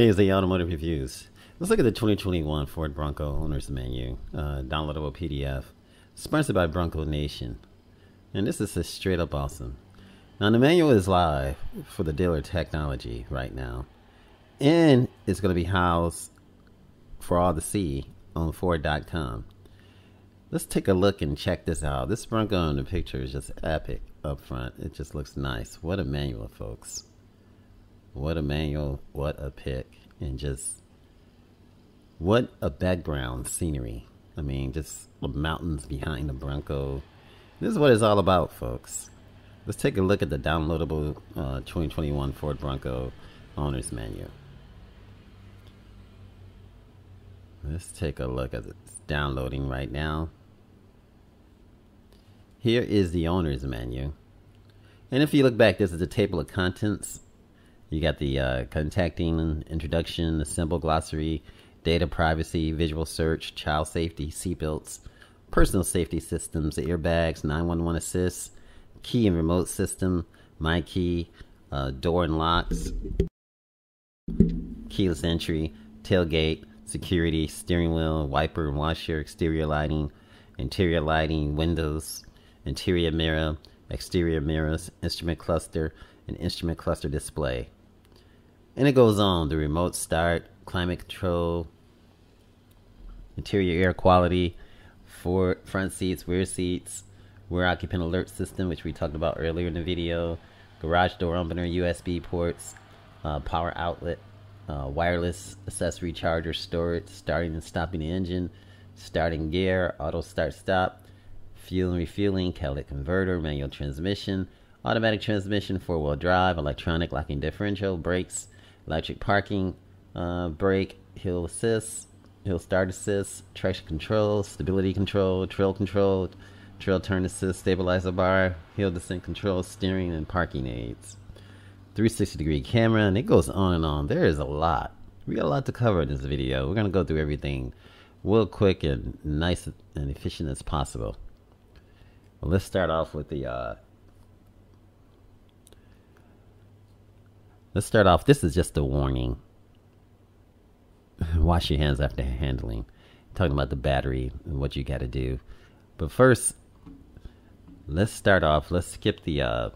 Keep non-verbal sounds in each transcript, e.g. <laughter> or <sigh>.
Here's the automotive reviews. Let's look at the 2021 Ford Bronco owner's menu, uh, downloadable PDF, sponsored by Bronco Nation. And this is just straight up awesome. Now, the manual is live for the dealer technology right now, and it's going to be housed for all to see on Ford.com. Let's take a look and check this out. This Bronco in the picture is just epic up front. It just looks nice. What a manual, folks. What a manual, what a pick, and just what a background scenery. I mean, just the mountains behind the Bronco. This is what it's all about, folks. Let's take a look at the downloadable uh, 2021 Ford Bronco owner's manual. Let's take a look at it. It's downloading right now. Here is the owner's menu. And if you look back, this is the table of contents you got the uh, contacting, introduction, symbol glossary, data privacy, visual search, child safety, seatbelts, personal safety systems, airbags, 911 assist, key and remote system, my key, uh, door and locks, keyless entry, tailgate, security, steering wheel, wiper and washer, exterior lighting, interior lighting, windows, interior mirror, exterior mirrors, instrument cluster, and instrument cluster display. And it goes on. The remote start, climate control, interior air quality, for front seats, rear seats, rear occupant alert system, which we talked about earlier in the video, garage door opener, USB ports, uh, power outlet, uh, wireless accessory charger storage, starting and stopping the engine, starting gear, auto start stop, fuel and refueling, catalytic converter, manual transmission, automatic transmission, four wheel drive, electronic locking differential, brakes, electric parking uh, brake, hill assist, hill start assist, traction control, stability control, trail control, trail turn assist, stabilizer bar, hill descent control, steering, and parking aids. 360 degree camera, and it goes on and on. There is a lot. We got a lot to cover in this video. We're gonna go through everything real quick and nice and efficient as possible. Well, let's start off with the uh, Let's start off. This is just a warning. <laughs> Wash your hands after handling. Talking about the battery and what you got to do. But first, let's start off. Let's skip the. Uh,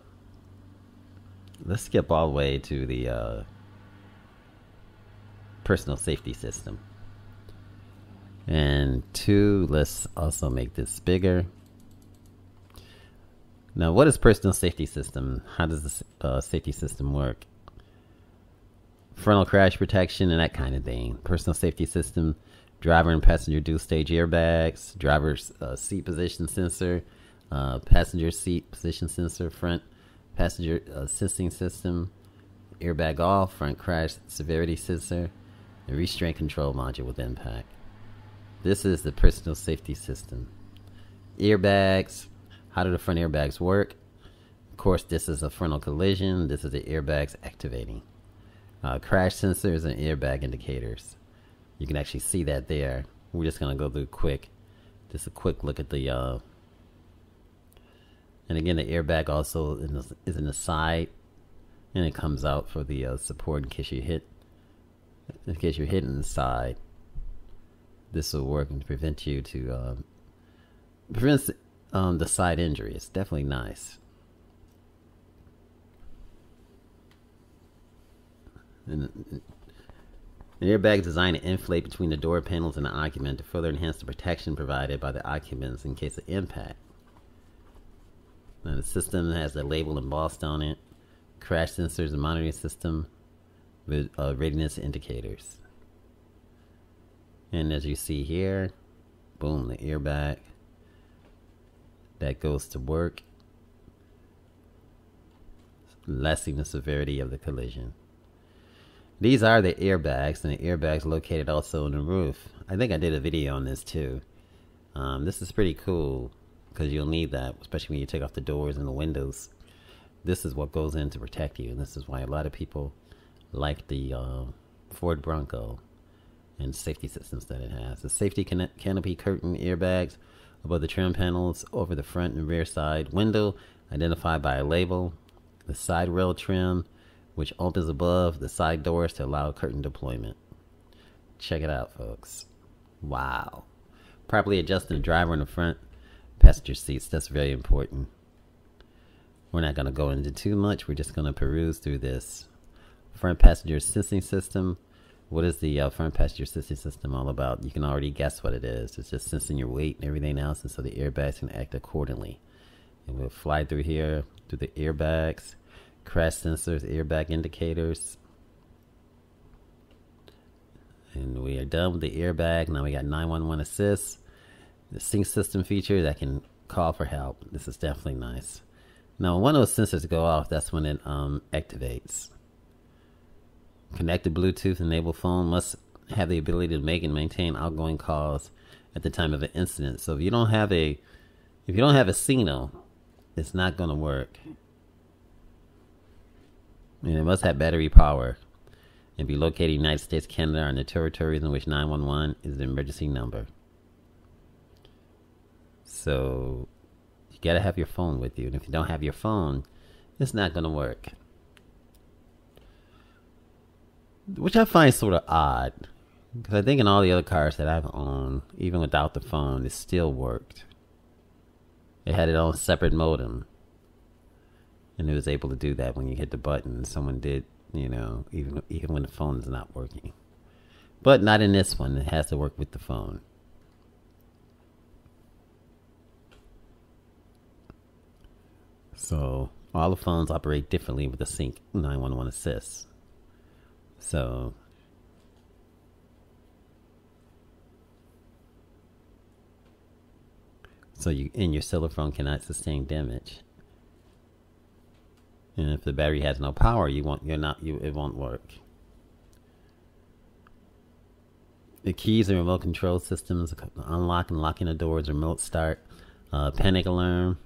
let's skip all the way to the uh, personal safety system. And two, let's also make this bigger. Now, what is personal safety system? How does the uh, safety system work? Frontal crash protection and that kind of thing. Personal safety system, driver and passenger dual stage airbags, driver's uh, seat position sensor, uh, passenger seat position sensor, front passenger uh, sensing system, airbag off, front crash severity sensor, and restraint control module with impact. This is the personal safety system. Airbags. How do the front airbags work? Of course, this is a frontal collision. This is the airbags activating uh, crash sensors and airbag indicators. You can actually see that there. We're just gonna go through quick, just a quick look at the. Uh, and again, the airbag also in the, is in the side, and it comes out for the uh, support in case you hit, in case you're hitting the side. This will work and prevent you to um, prevents um, the side injury. It's definitely nice. An airbag is designed to inflate between the door panels and the occupant to further enhance the protection provided by the occupants in case of impact. Now the system has a label embossed on it, crash sensors and monitoring system with uh, readiness indicators. And as you see here, boom, the airbag that goes to work, lessening the severity of the collision. These are the airbags, and the airbags located also in the roof. I think I did a video on this too. Um, this is pretty cool because you'll need that, especially when you take off the doors and the windows. This is what goes in to protect you, and this is why a lot of people like the uh, Ford Bronco and safety systems that it has. The safety can- canopy curtain airbags above the trim panels over the front and rear side window, identified by a label. The side rail trim which opens above the side doors to allow curtain deployment. Check it out, folks. Wow. Properly adjusting the driver in the front passenger seats. That's very important. We're not going to go into too much. We're just going to peruse through this. Front passenger sensing system. What is the uh, front passenger sensing system all about? You can already guess what it is. It's just sensing your weight and everything else, and so the airbags can act accordingly. And we'll fly through here, through the airbags, crash sensors, airbag indicators. And we are done with the airbag. Now we got 911 assist, the sync system feature that can call for help. This is definitely nice. Now, when one of those sensors go off, that's when it um, activates. Connected Bluetooth enabled phone must have the ability to make and maintain outgoing calls at the time of an incident. So if you don't have a if you don't have a signal, it's not going to work. And it must have battery power and be located in the United States, Canada, or in the territories in which 911 is the emergency number. So you got to have your phone with you. And if you don't have your phone, it's not going to work. Which I find sort of odd. Because I think in all the other cars that I've owned, even without the phone, it still worked. It had its own separate modem. And it was able to do that when you hit the button. Someone did, you know, even even when the phone is not working. But not in this one. It has to work with the phone. So all the phones operate differently with the Sync 911 Assist. So so you and your cellular phone cannot sustain damage. And if the battery has no power, you won't you're not you it won't work. The keys and remote control systems, unlock and locking the doors, remote start, uh, panic alarm,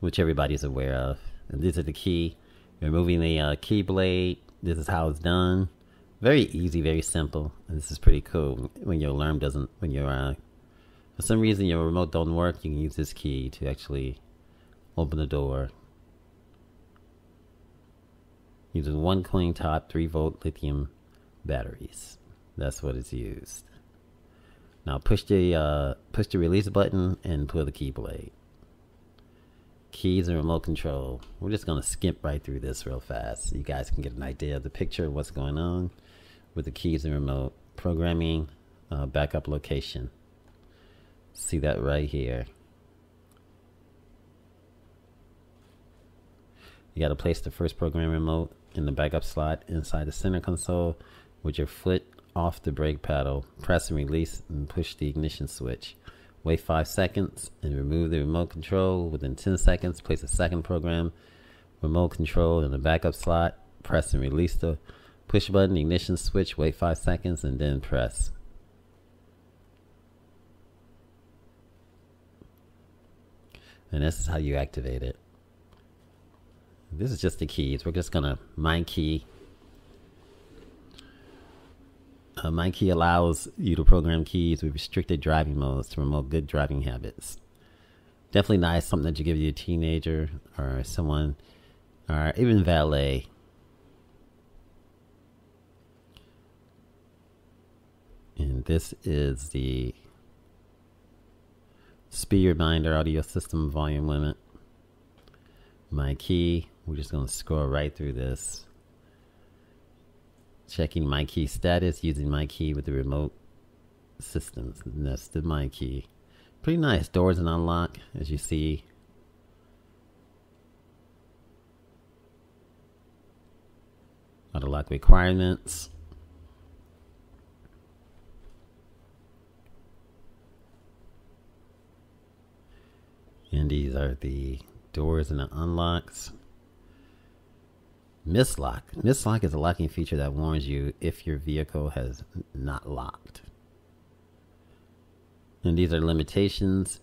which everybody's aware of. And these are the key. Removing the uh, key blade. This is how it's done. Very easy, very simple. And this is pretty cool. When your alarm doesn't, when your uh, for some reason your remote don't work, you can use this key to actually open the door. Using one coin top, three volt lithium batteries. That's what it's used. Now push the uh, push the release button and pull the key blade keys and remote control. We're just going to skip right through this real fast so you guys can get an idea of the picture of what's going on with the keys and remote programming, uh, backup location. See that right here. You got to place the first program remote in the backup slot inside the center console with your foot off the brake pedal. Press and release and push the ignition switch. Wait 5 seconds and remove the remote control. Within 10 seconds, place a second program remote control in the backup slot. Press and release the push button, ignition switch. Wait 5 seconds and then press. And this is how you activate it. This is just the keys. We're just going to MyKey Uh, MyKey allows you to program keys with restricted driving modes to promote good driving habits. Definitely nice, something that you give to your teenager or someone, or even valet. And this is the speed reminder audio system volume limit. My key, we're just going to scroll right through this checking my key status using my key with the remote systems. That's the my key. Pretty nice. Doors and unlock, as you see. Auto lock requirements. And these are the doors and the unlocks. Mislock. Mislock is a locking feature that warns you if your vehicle has not locked. And these are limitations.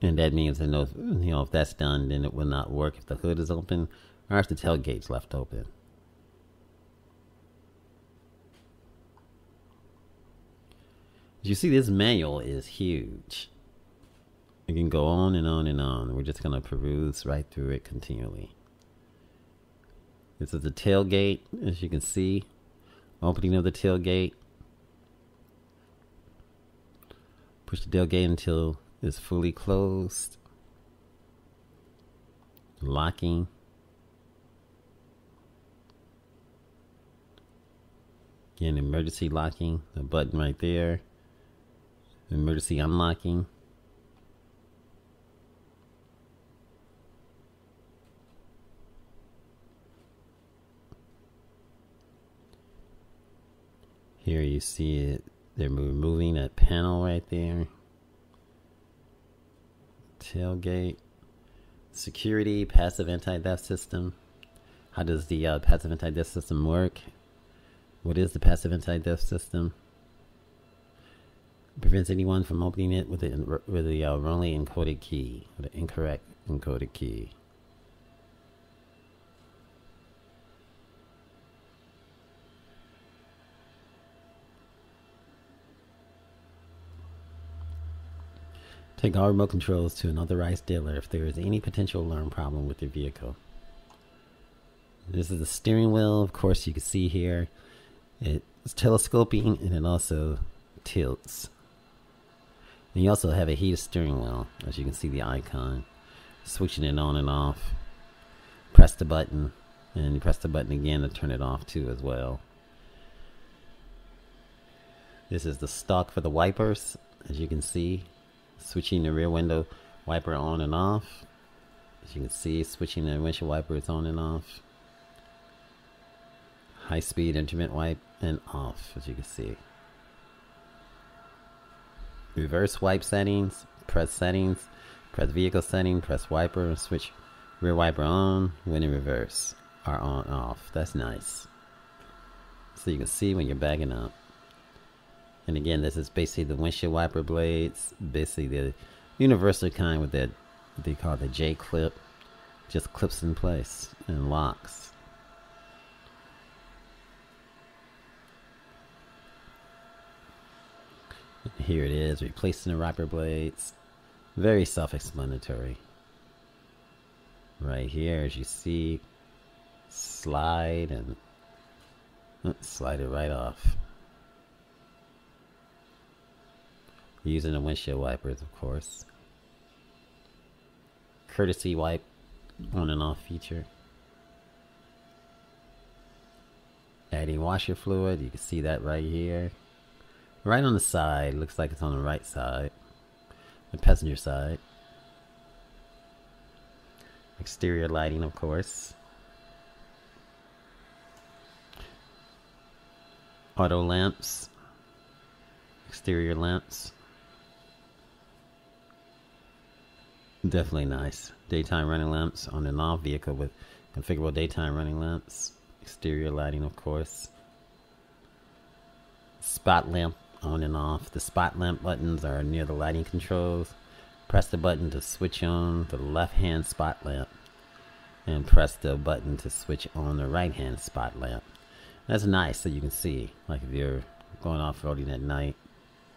And that means that no, you know, if that's done, then it will not work if the hood is open or if the tailgate's left open. As you see, this manual is huge. You can go on and on and on. We're just going to peruse right through it continually. This is the tailgate, as you can see. Opening of the tailgate. Push the tailgate until it's fully closed. Locking. Again, emergency locking, the button right there. Emergency unlocking. Here you see it, they're removing that panel right there. Tailgate. Security, passive anti-theft system. How does the uh, passive anti-theft system work? What is the passive anti-theft system? Prevents anyone from opening it with a, with a uh, wrongly encoded key, with an incorrect encoded key. Take all remote controls to an authorized dealer if there is any potential alarm problem with your vehicle. This is the steering wheel, of course, you can see here. It's telescoping and it also tilts. And you also have a heated steering wheel, as you can see the icon. Switching it on and off. Press the button, and you press the button again to turn it off too as well. This is the stock for the wipers, as you can see switching the rear window wiper on and off. As you can see, switching the windshield wipers on and off. High speed intermittent wipe and off, as you can see. Reverse wipe settings, press settings, press vehicle setting, press wiper, switch rear wiper on when in reverse are on off. That's nice. So you can see when you're backing up. And again, this is basically the windshield wiper blades, basically the universal kind with that they call the J clip, just clips in place and locks. Here it is, replacing the wiper blades. Very self-explanatory. Right here, as you see, slide and uh, slide it right off. Using the windshield wipers, of course. Courtesy wipe on and off feature. Adding washer fluid, you can see that right here. Right on the side, looks like it's on the right side. The passenger side. Exterior lighting, of course. Auto lamps. Exterior lamps. Definitely nice. Daytime running lamps on an off vehicle with configurable daytime running lamps. Exterior lighting, of course. Spot lamp on and off. The spot lamp buttons are near the lighting controls. Press the button to switch on the left hand spot lamp. And press the button to switch on the right hand spot lamp. That's nice so you can see. Like if you're going off roading at night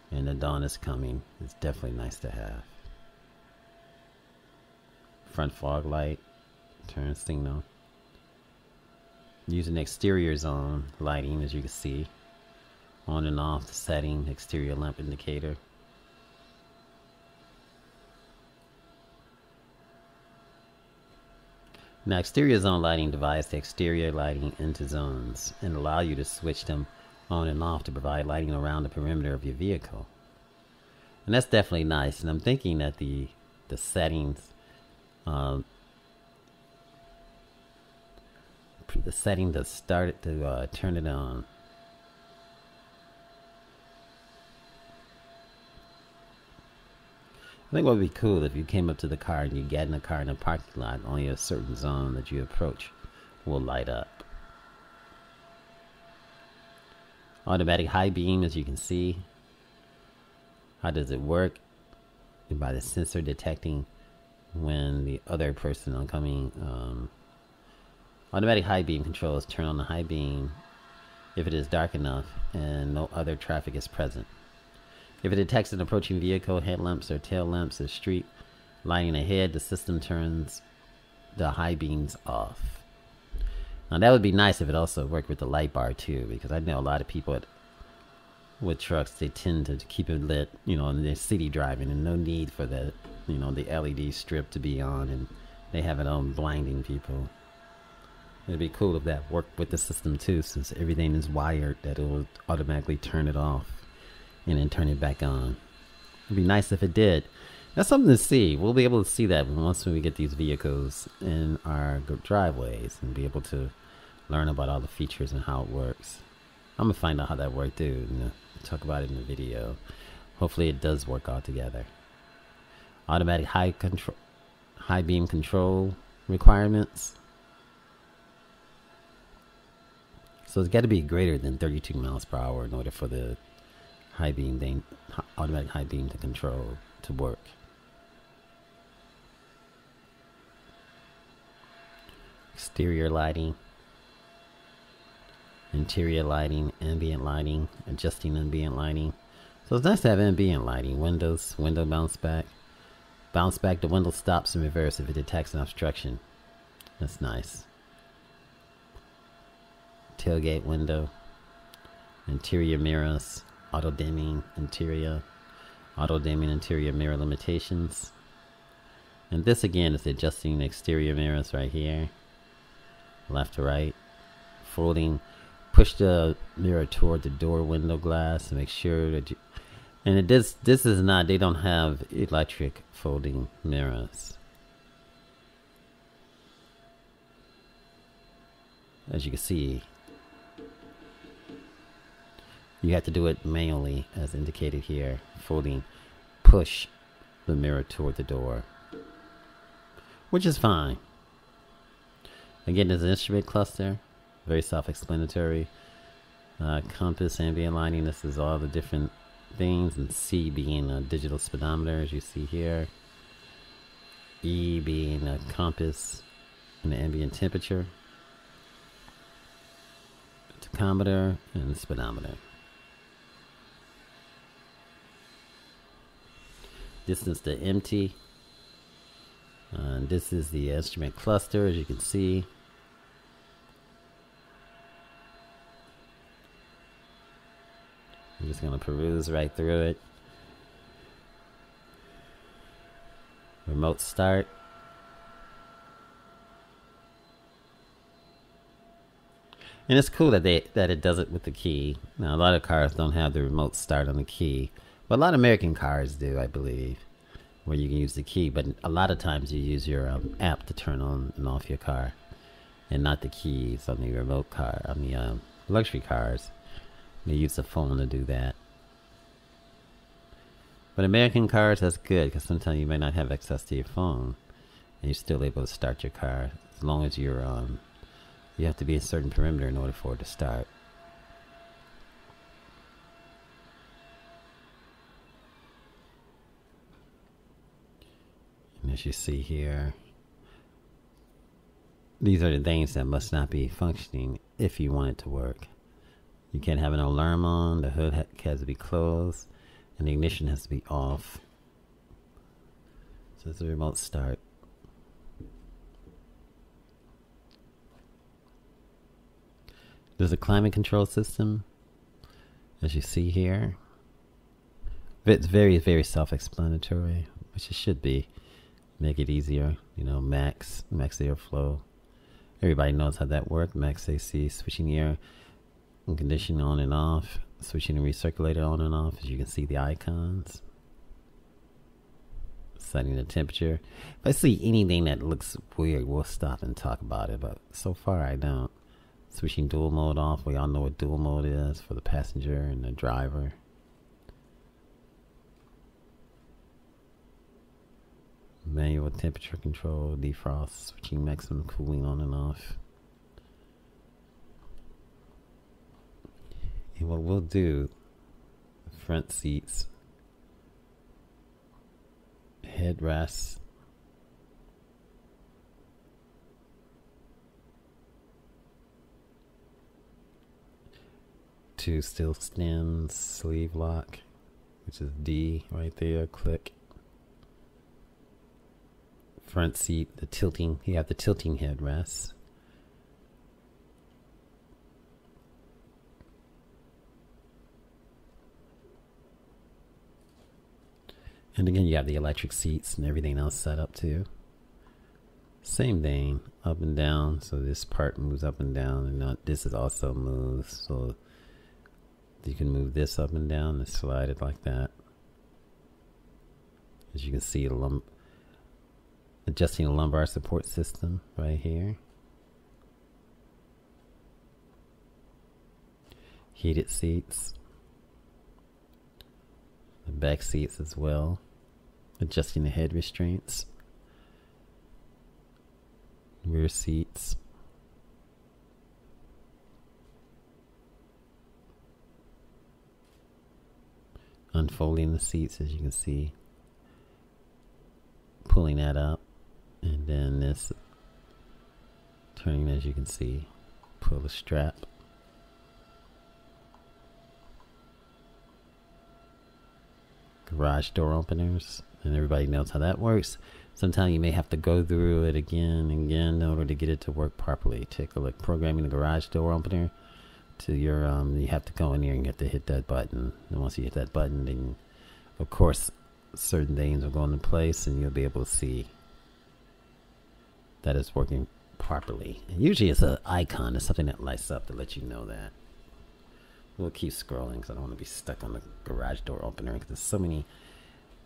and the dawn is coming, it's definitely nice to have front fog light, turn signal. Using exterior zone lighting as you can see. On and off the setting, exterior lamp indicator. Now exterior zone lighting divides the exterior lighting into zones and allow you to switch them on and off to provide lighting around the perimeter of your vehicle. And that's definitely nice. And I'm thinking that the the settings um, the setting to start it to uh, turn it on. I think what would be cool if you came up to the car and you get in the car in a parking lot, only a certain zone that you approach will light up. Automatic high beam, as you can see. How does it work? By the sensor detecting when the other person oncoming um, automatic high beam controls turn on the high beam if it is dark enough and no other traffic is present. If it detects an approaching vehicle, headlamps or tail lamps or street lighting ahead, the system turns the high beams off. Now that would be nice if it also worked with the light bar too, because I know a lot of people at, with trucks they tend to keep it lit, you know, in their city driving, and no need for the, you know, the LED strip to be on, and they have it on blinding people. It'd be cool if that worked with the system too, since everything is wired, that it will automatically turn it off and then turn it back on. It'd be nice if it did. That's something to see. We'll be able to see that once we get these vehicles in our driveways and be able to learn about all the features and how it works. I'm gonna find out how that worked too and uh, talk about it in the video. Hopefully it does work all together. Automatic high control, high beam control requirements. So it's got to be greater than 32 miles per hour in order for the high beam thing, automatic high beam to control to work. Exterior lighting, interior lighting, ambient lighting, adjusting ambient lighting. So it's nice to have ambient lighting. Windows, window bounce back. Bounce back, the window stops in reverse if it detects an obstruction. That's nice tailgate window, interior mirrors, auto dimming interior, auto dimming interior mirror limitations. And this again is adjusting the exterior mirrors right here, left to right, folding, push the mirror toward the door window glass to make sure that you, and it does, this is not, they don't have electric folding mirrors. As you can see, you have to do it manually as indicated here. Folding, push the mirror toward the door. Which is fine. Again, there's an instrument cluster. Very self-explanatory. Uh, compass, ambient lighting. This is all the different things. And C being a digital speedometer, as you see here. E being a compass and the ambient temperature. Tachometer and speedometer. distance to empty. Uh, this is the instrument cluster, as you can see. Just going to peruse right through it. Remote start. And it's cool that they that it does it with the key. Now a lot of cars don't have the remote start on the key. But a lot of American cars do, I believe, where you can use the key. But a lot of times you use your um, app to turn on and off your car, and not the keys on the remote car. On the um, luxury cars, they use the phone to do that. But American cars, that's good because sometimes you may not have access to your phone, and you're still able to start your car as long as you're um, you have to be a certain perimeter in order for it to start. And as you see here, these are the things that must not be functioning if you want it to work. You can't have an alarm on, the hood has to be closed, and the ignition has to be off. So it's a remote start. There's a climate control system, as you see here. It's very, very self explanatory, which it should be make it easier. You know, max, max airflow. Everybody knows how that works. Max AC, switching air and conditioning on and off, switching the recirculator on and off. As you can see, the icons. Setting the temperature. If I see anything that looks weird, we'll stop and talk about it. But so far, I don't. Switching dual mode off. We all know what dual mode is for the passenger and the driver. manual temperature control, defrost, switching maximum cooling on and off. And what we'll do, front seats, headrests, two steel stems, sleeve lock, which is D right there, click front seat, the tilting, you have the tilting headrests. And again, you have the electric seats and everything else set up too. Same thing, up and down. So this part moves up and down, and this is also moves. So you can move this up and down and slide it like that. As you can see, lum- adjusting the lumbar support system right here. Heated seats. The back seats as well. Adjusting the head restraints. Rear seats. Unfolding the seats as you can see. Pulling that up. And then this turning as you can see. Pull the strap. Garage door openers, and everybody knows how that works. Sometimes you may have to go through it again and again in order to get it to work properly. Take a look, programming the garage door opener to your, um, you have to go in here and you have to hit that button. And once you hit that button, then of course certain things will go into place and you'll be able to see that it's working properly. And usually it's an icon, it's something that lights up to let you know that. We'll keep scrolling because I don't want to be stuck on the garage door opener because there's so many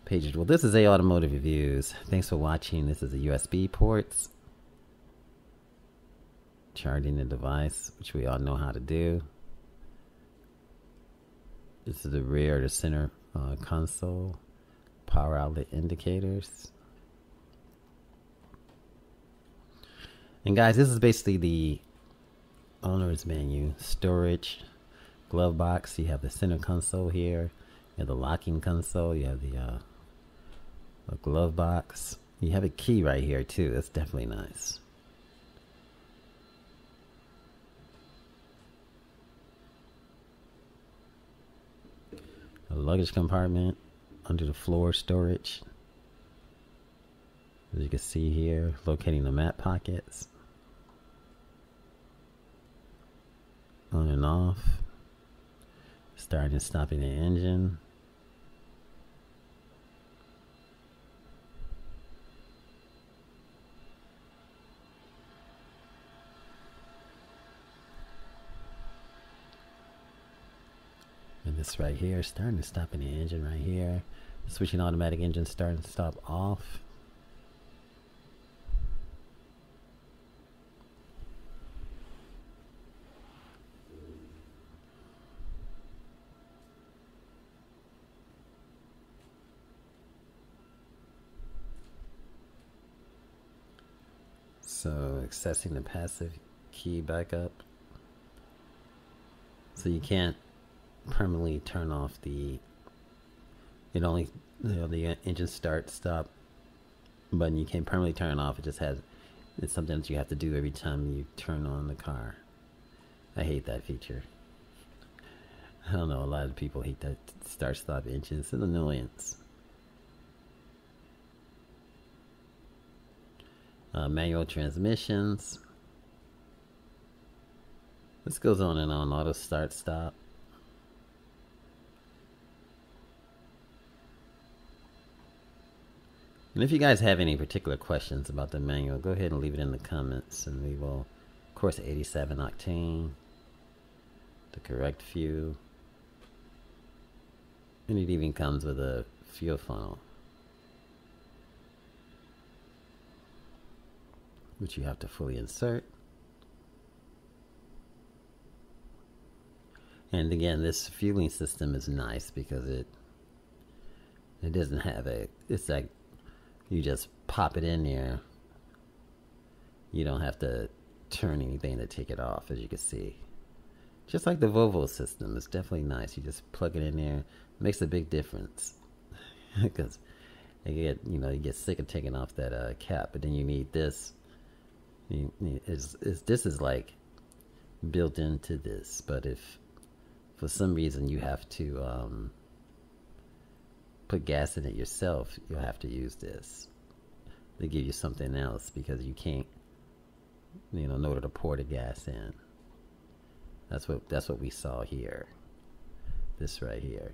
pages. Well, this is a automotive reviews. Thanks for watching. This is the USB ports. Charging the device, which we all know how to do. This is the rear, the center uh, console. Power outlet indicators. And guys, this is basically the owner's menu. Storage, glove box. You have the center console here. You have the locking console. You have the, uh, the glove box. You have a key right here too. That's definitely nice. A luggage compartment under the floor storage. As you can see here, locating the map pockets. On and off starting and stopping the engine. And this right here, starting and stopping the engine right here. Switching automatic engine start and stop off. So accessing the passive key backup. So you can't permanently turn off the it only you know the engine start stop button. You can't permanently turn off. It just has it's something that you have to do every time you turn on the car. I hate that feature. I don't know. A lot of people hate that start stop engine it's an annoyance uh, manual transmissions. This goes on and on. Auto start stop. And if you guys have any particular questions about the manual, go ahead and leave it in the comments, and we will, of course, 87 octane, the correct fuel, and it even comes with a fuel funnel. Which you have to fully insert. And again, this fueling system is nice because it it doesn't have a it's like you just pop it in there. You don't have to turn anything to take it off as you can see. Just like the Volvo system, it's definitely nice. You just plug it in there, it makes a big difference. <laughs> because you get you know you get sick of taking off that uh, cap, but then you need this is is this is like built into this but if for some reason you have to um, put gas in it yourself you'll have to use this they give you something else because you can't you know in order to pour the gas in. That's what that's what we saw here. This right here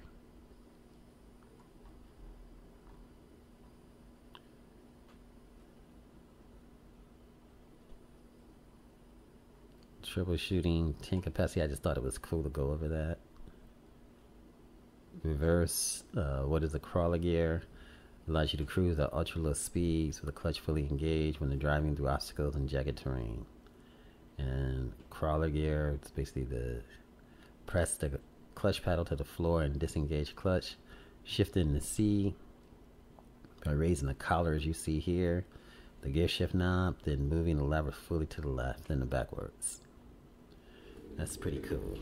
troubleshooting, tank capacity. I just thought it was cool to go over that. Reverse, uh, what is a crawler gear? Allows you to cruise at ultra low speeds with the clutch fully engaged when driving through obstacles and jagged terrain. And crawler gear, it's basically the press the clutch pedal to the floor and disengage clutch. Shift in the C by raising the collar as you see here, the gear shift knob, then moving the lever fully to the left and the backwards. That's pretty cool.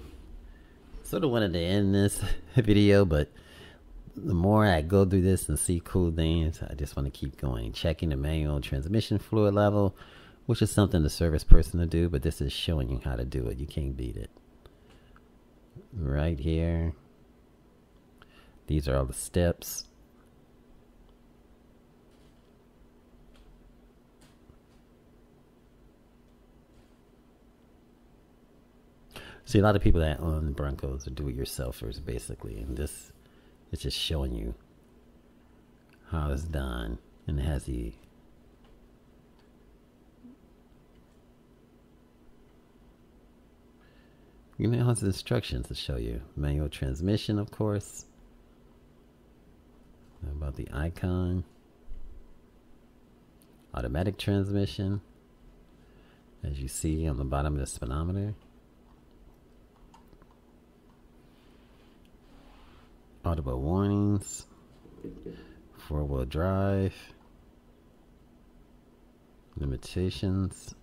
Sort of wanted to end this <laughs> video, but the more I go through this and see cool things, I just want to keep going. Checking the manual transmission fluid level, which is something the service person to do, but this is showing you how to do it. You can't beat it. Right here. These are all the steps. See, a lot of people that own Broncos are do-it-yourselfers, basically, and this is just showing you how it's done, and has the You know, has instructions to show you. Manual transmission, of course. How about the icon? Automatic transmission. As you see on the bottom of the speedometer. Audible warnings, four wheel drive, limitations.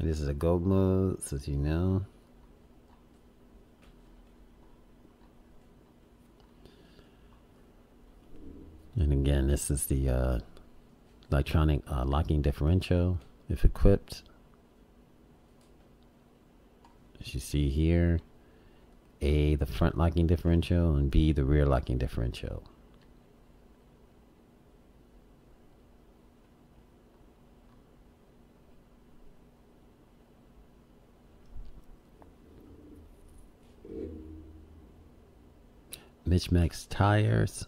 This is a GOAT mode, so as you know. And again, this is the uh, electronic uh, locking differential, if equipped. As you see here, A, the front locking differential, and B, the rear locking differential. Mismatched tires.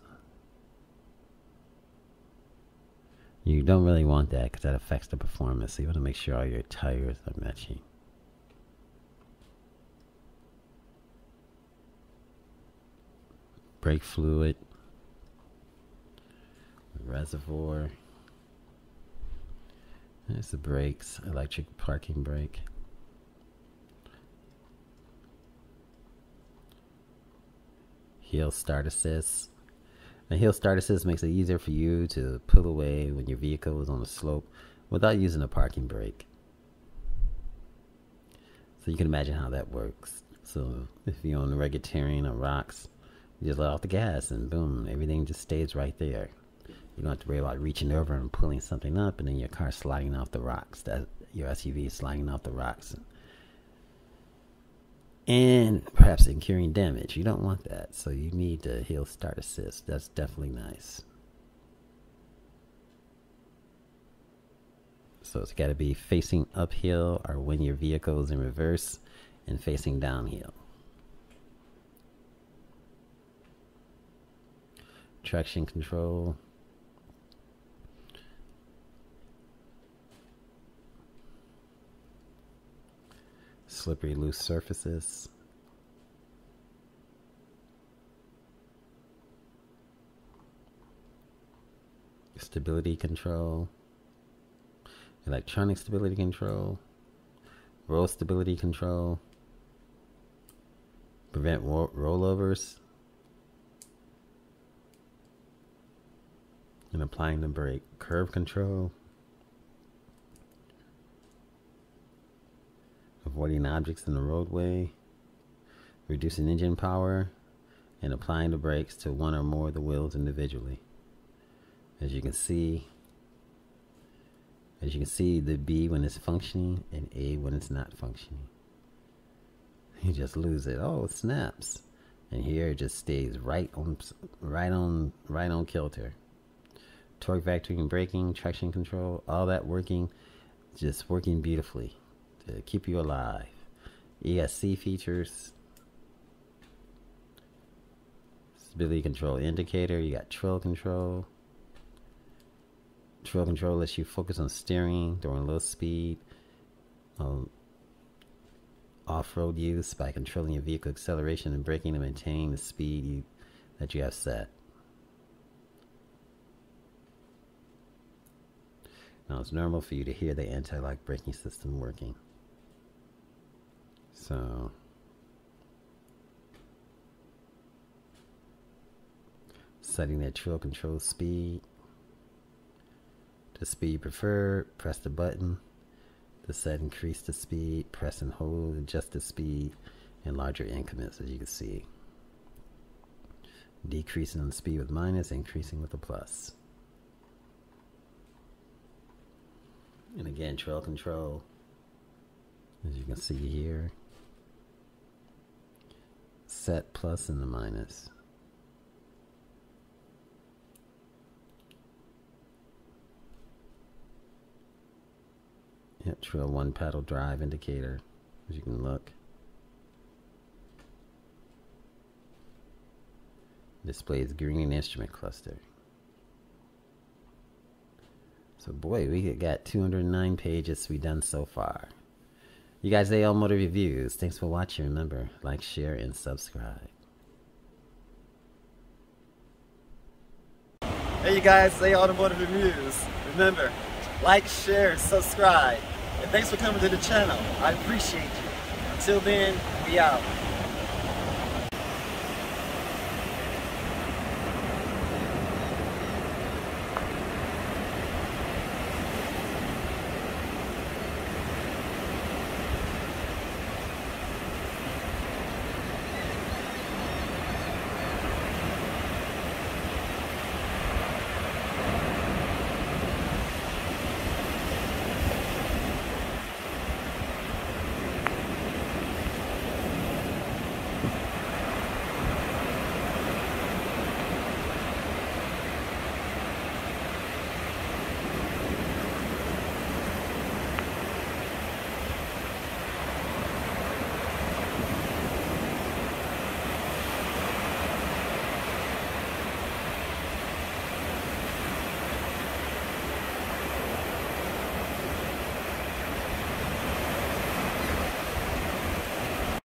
You don't really want that because that affects the performance. So you want to make sure all your tires are matching. Brake fluid, reservoir. There's the brakes, electric parking brake. Hill start assist. A hill start assist makes it easier for you to pull away when your vehicle is on a slope without using a parking brake. So you can imagine how that works. So if you're on regular terrain or rocks, you just let off the gas and boom, everything just stays right there. You don't have to worry about reaching over and pulling something up and then your car sliding off the rocks. That your SUV is sliding off the rocks and perhaps incurring damage. You don't want that, so you need to hill start assist. That's definitely nice. So it's got to be facing uphill or when your vehicle is in reverse and facing downhill. Traction control. Slippery loose surfaces. Stability control, electronic stability control, roll stability control, prevent ro rollovers, and applying the brake, curve control. Avoiding objects in the roadway, reducing engine power, and applying the brakes to one or more of the wheels individually. As you can see, as you can see, the B when it's functioning and A when it's not functioning. You just lose it. Oh, it snaps. And here it just stays right on, right on, right on kilter. Torque vectoring braking, traction control, all that working, just working beautifully to keep you alive. ESC features, Stability control indicator. You got trail control. Trail control lets you focus on steering during low speed. Um, off-road use by controlling your vehicle acceleration and braking to maintain the speed you, that you have set. Now it's normal for you to hear the anti-lock braking system working. So setting that trail control speed the speed preferred, press the button. To set increase the speed, press and hold, adjust the speed in larger increments as you can see. Decreasing the speed with minus, increasing with a plus. And again, trail control, as you can see here. Set plus and the minus. Yep, trail one pedal drive indicator, as you can look. Displays green instrument cluster. So boy, we got 209 pages we done so far. You guys, they all motor reviews. Thanks for watching. Remember, like, share, and subscribe. Hey you guys, Zay Automotive Reviews. Remember, like, share, subscribe. And thanks for coming to the channel. I appreciate you. Until then, we out.